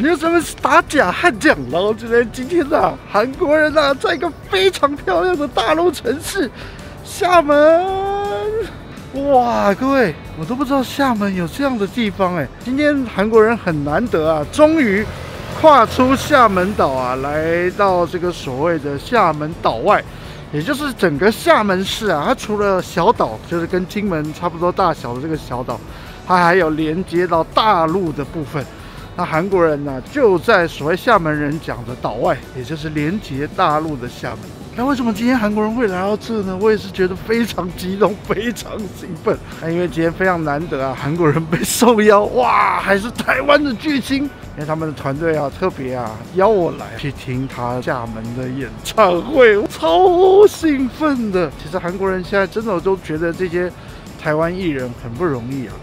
反正咱们是打假悍将，然后就在今天呐，韩国人呐，在一个非常漂亮的大陆城市厦门，哇，各位，我都不知道厦门有这样的地方哎。今天韩国人很难得啊，终于跨出厦门岛啊，来到这个所谓的厦门岛外，也就是整个厦门市啊，它除了小岛，就是跟金门差不多大小的这个小岛，它还有连接到大陆的部分。那韩国人呢，就在所谓厦门人讲的岛外，也就是连接大陆的厦门。那为什么今天韩国人会来到这呢？我也是觉得非常激动，非常兴奋。那因为今天非常难得啊，韩国人被受邀，哇，还是台湾的巨星，因为他们的团队啊，特别啊邀我来去听他厦门的演唱会，超兴奋的。其实韩国人现在真的都觉得这些台湾艺人很不容易啊。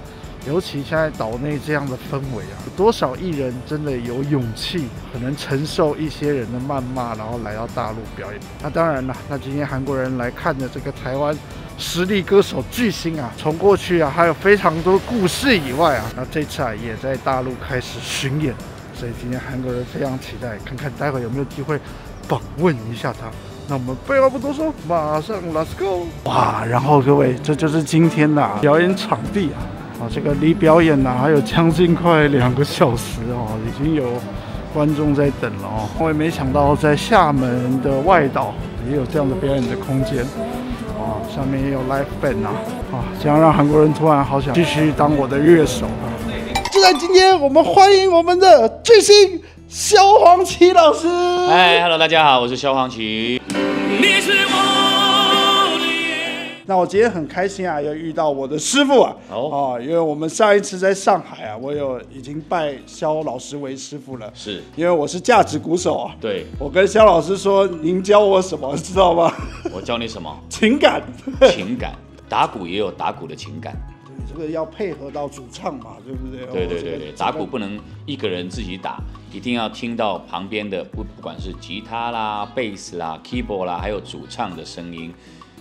尤其现在岛内这样的氛围啊，有多少艺人真的有勇气，可能承受一些人的谩骂，然后来到大陆表演？那当然了，那今天韩国人来看的这个台湾实力歌手巨星啊，从过去啊还有非常多故事以外啊，那这次啊也在大陆开始巡演，所以今天韩国人非常期待，看看待会有没有机会访问一下他。那我们废话不多说，马上 Let's go！哇，然后各位，这就是今天的表演场地啊。啊，这个离表演呢还有将近快两个小时哦，已经有观众在等了哦。我也没想到在厦门的外岛也有这样的表演的空间啊，下面也有 live band 啊，啊，这样让韩国人突然好想继续当我的乐手啊。就在今天，我们欢迎我们的巨星萧煌奇老师。哎，Hello，大家好，我是萧煌奇。你是我。那我今天很开心啊，又遇到我的师傅啊，哦，因为我们上一次在上海啊，我有已经拜肖老师为师傅了，是因为我是价值鼓手啊，对，我跟肖老师说，您教我什么，知道吗？我教你什么？情感，情感，打鼓也有打鼓的情感，对，这个要配合到主唱嘛，对不对？对对对对，打鼓不能一个人自己打，一定要听到旁边的不不管是吉他啦、贝斯啦、keyboard 啦，还有主唱的声音。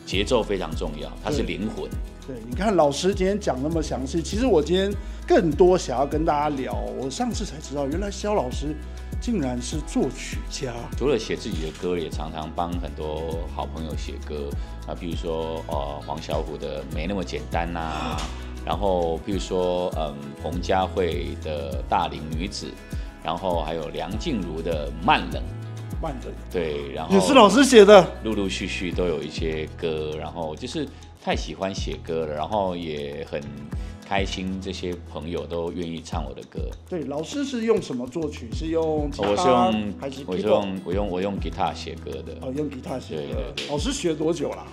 节奏非常重要，它是灵魂。对，你看老师今天讲那么详细，其实我今天更多想要跟大家聊。我上次才知道，原来肖老师竟然是作曲家。除了写自己的歌，也常常帮很多好朋友写歌啊，比如说呃黄小琥的《没那么简单》呐，然后比如说嗯彭佳慧的《大龄女子》，然后还有梁静茹的《慢冷》。慢着，对，然后也是老师写的，陆陆续续都有一些歌，然后就是太喜欢写歌了，然后也很开心，这些朋友都愿意唱我的歌。对，老师是用什么作曲？是用我是用还是我是用我用我用吉他写歌的？哦，用吉他写。对对对。老师学多久了？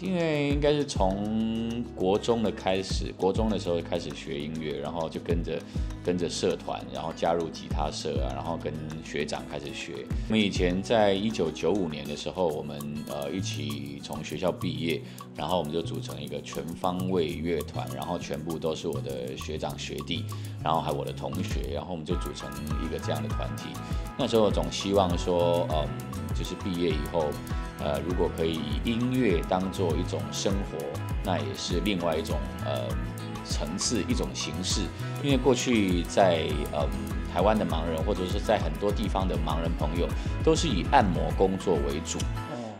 因为应该是从国中的开始，国中的时候开始学音乐，然后就跟着跟着社团，然后加入吉他社啊，然后跟学长开始学。我们以前在一九九五年的时候，我们呃一起从学校毕业，然后我们就组成一个全方位乐团，然后全部都是我的学长学弟，然后还有我的同学，然后我们就组成一个这样的团体。那时候总希望说，嗯，就是毕业以后。呃，如果可以以音乐当做一种生活，那也是另外一种呃层次、一种形式。因为过去在呃台湾的盲人，或者是在很多地方的盲人朋友，都是以按摩工作为主。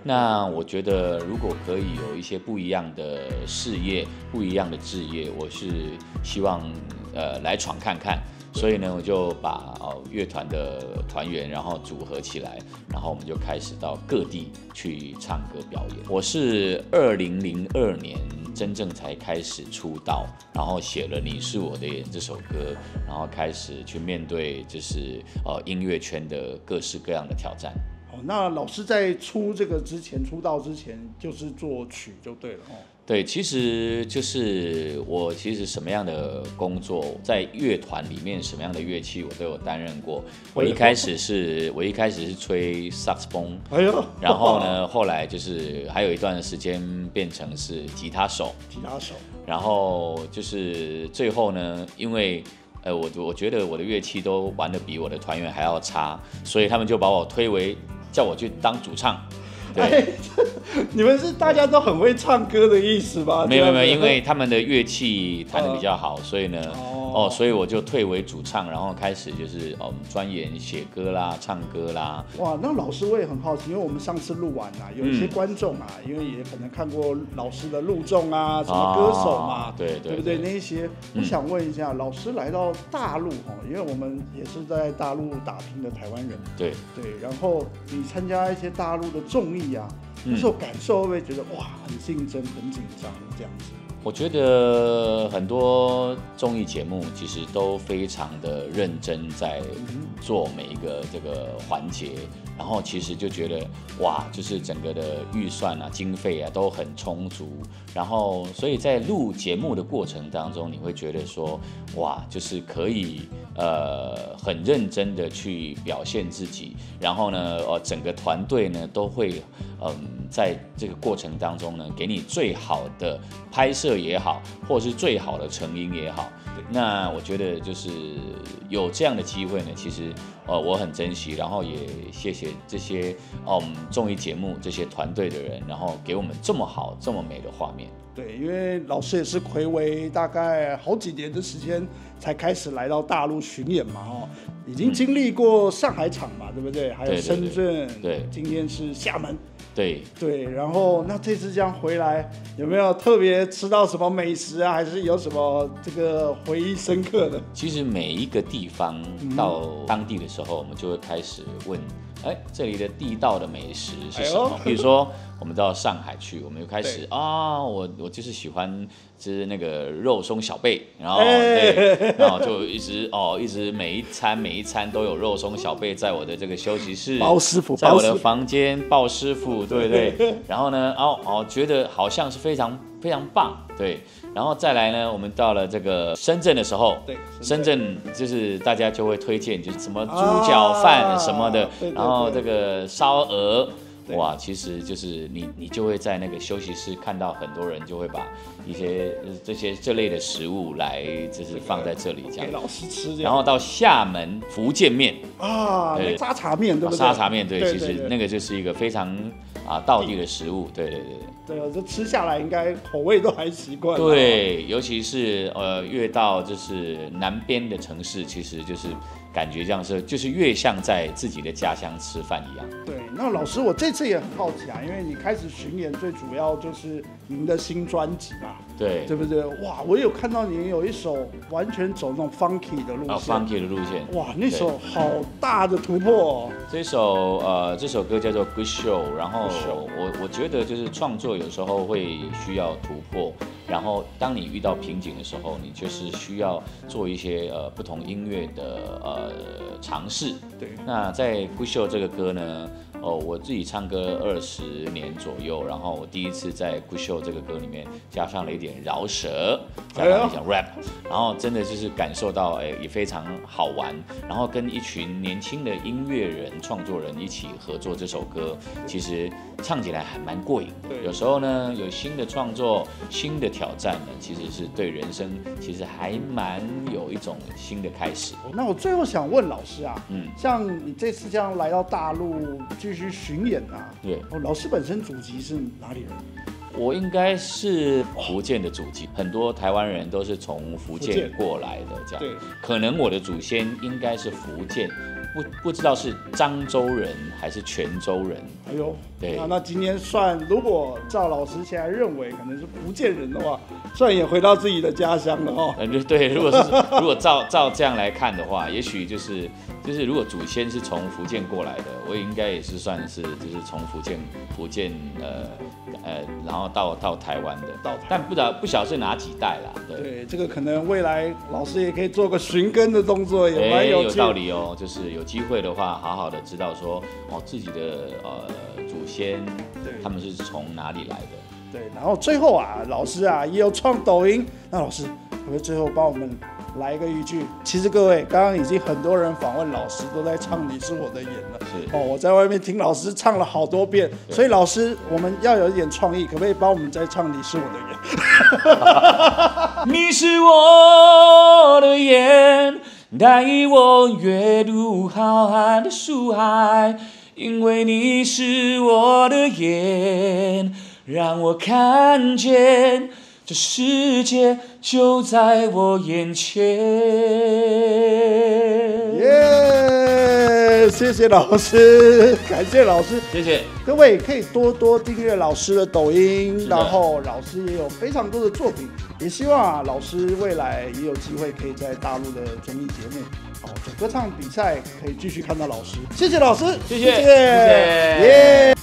那我觉得，如果可以有一些不一样的事业、不一样的置业，我是希望呃来闯看看。所以呢，我就把哦乐团的团员，然后组合起来，然后我们就开始到各地去唱歌表演。我是二零零二年真正才开始出道，然后写了《你是我的眼》这首歌，然后开始去面对就是呃音乐圈的各式各样的挑战。哦，那老师在出这个之前出道之前就是作曲就对了哦。对，其实就是我其实什么样的工作，在乐团里面什么样的乐器我都有担任过。我一开始是我一开始是吹萨克斯风，哎呦，然后呢，后来就是还有一段时间变成是吉他手，吉他手，然后就是最后呢，因为呃我我觉得我的乐器都玩的比我的团员还要差，所以他们就把我推为叫我去当主唱。对，你们是大家都很会唱歌的意思吧？没有没有，因为他们的乐器弹的比较好，所以呢，哦，所以我就退为主唱，然后开始就是哦钻研写歌啦、唱歌啦。哇，那老师我也很好奇，因为我们上次录完啊，有一些嗯观众啊，因为也可能看过老师的录众啊，什么歌手嘛，啊对对对不对？对。那一些，我嗯。想问一下，老师来到大陆哦，因为我们也是在大陆打拼的台湾人，对，对，然后你参加一些大陆的综艺啊，那嗯时候感受会不会觉得哇，很竞争、很紧张这样子？我觉得很多综艺节目其实都非常的认真在做每一个这个环节，然后其实就觉得哇，就是整个的预算啊、经费啊都很充足，然后所以在录节目的过程当中，你会觉得说哇，就是可以呃很认真的去表现自己，然后呢，呃，整个团队呢都会嗯、在这个过程当中呢，给你最好的拍摄也好，或者是最好的成因也好。那我觉得就是有这样的机会呢，其实呃我很珍惜，然后也谢谢这些嗯综艺节目这些团队的人，然后给我们这么好这么美的画面。对，因为老师也是暌违大概好几年的时间才开始来到大陆巡演嘛，哦，已经经历过上海场嘛，对不对？还有深圳，对今天是厦门，对，对，然后那这次这样回来，有没有特别吃到什么美食啊？还是有什么这个回忆深刻的？其实每一个地方到当地的时候，我们就会开始问，哎，这里的地道的美食是什么？哎比如说，我们到上海去，我们就开始啊，我我就是喜欢吃那个肉松小贝，然后哎对，然后就一直哦，一直每一餐每一餐都有肉松小贝在我的这个休息室，包师傅，在我的房间鲍师傅，对不对？然后呢，哦哦，觉得好像是非常非常棒，对。然后再来呢，我们到了这个深圳的时候，对，深圳就是大家就会推荐，就是什么猪脚饭什么的，然后这个烧鹅。对哇，其实就是你，你就会在那个休息室看到很多人就会把一些呃这些这类的食物来，就是放在这里这样给。老师吃。然后到厦门福建面，啊，对那沙茶面对不对？沙茶面，对，其实那个就是一个非常啊道地的食物，对对对对，这吃下来应该口味都还习惯。对，对，尤其是呃越到就是南边的城市，其实就是感觉像是就是越像在自己的家乡吃饭一样。对，那老师，我这次也很好奇啊，因为你开始巡演，最主要就是您的新专辑嘛，对，对不对？哇，我有看到你有一首完全走那种 funky 的路啊线，，funky 的路线。哇，那首好大的突破、哦。这首呃这首歌叫做《Good Show》，然后我我觉得就是创作有时候会需要突破，然后当你遇到瓶颈的时候，你就是需要做一些呃不同音乐的呃尝试。对，那在《Good Show》这个歌呢，哦，我自己唱歌二十年左右，然后我第一次在《Good Show》这个歌里面加上了一点饶舌，加上一点 rap，然后真的就是感受到，哎，也非常好玩。然后跟一群年轻的音乐人、创作人一起合作这首歌，其实唱起来还蛮过瘾的。对有时候呢，有新的创作、新的挑战呢，其实是对人生其实还蛮有一种新的开始。那我最后想问老师啊，嗯，像你这次这样来到大陆继续巡演啊，对。哦，老师本身祖籍是哪里人？我应该是福建的祖籍，很多台湾人都是从福福建建过来的，这样。对，可能我的祖先应该是福建，不不知道是漳州人还是泉州人。哎呦，对那那今天算，如果照老师现在认为可能是福建人的话，算也回到自己的家乡了哦。嗯，对对，如果是如果照照这样来看的话，也许就是就是如果祖先是从福建过来的，我应该也是算是就是从福建福建呃呃，然后到到台湾的，到但不知道不晓得是哪几代啦，对。对，这个可能未来老师也可以做个寻根的动作，也蛮哎，有。道理哦，就是有机会的话，好好的知道说哦自己的呃祖先对他们是从哪里来的。对，然后最后啊，老师啊也有创抖音，那老师可不可以最后帮我们来一个一句？其实各位刚刚已经很多人访问老师都在唱《你是我的眼》了。是哦，我在外面听老师唱了好多遍，所以老师我们要有一点创意，可不可以帮我们再唱《你是我的眼》？你是我的眼，带我阅读浩瀚的书海，因为你是我的眼，让我看见这世界就在我眼前。耶！谢谢老师，感谢老师。谢谢。各位可以多多订阅老师的抖音，的然后老师也有非常多的作品，也希望啊老师未来也有机会可以在大陆的综艺节目，哦，就歌唱比赛可以继续看到老师。谢谢老师，谢谢谢谢耶！